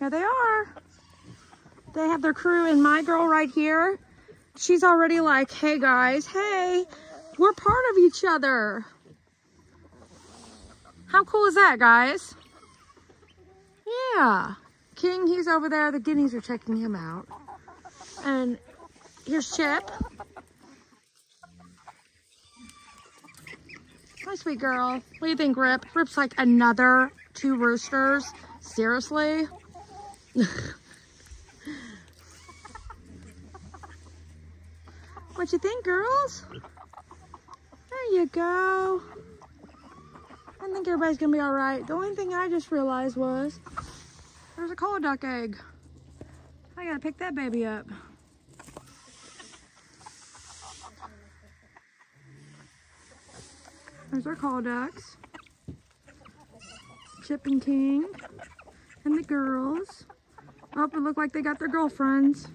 Here they are. They have their crew and my girl right here. She's already like, hey guys, hey, we're part of each other. How cool is that, guys? Yeah. King, he's over there. The guineas are checking him out. And here's Chip. My sweet girl. What do you think, Rip? Rip's like another two roosters. Seriously? What you think, girls? There you go. I think everybody's gonna be all right. The only thing I just realized was there's a call duck egg. I gotta pick that baby up. There's our call ducks. Chip and King. And the girls. Oh, it looked like they got their girlfriends.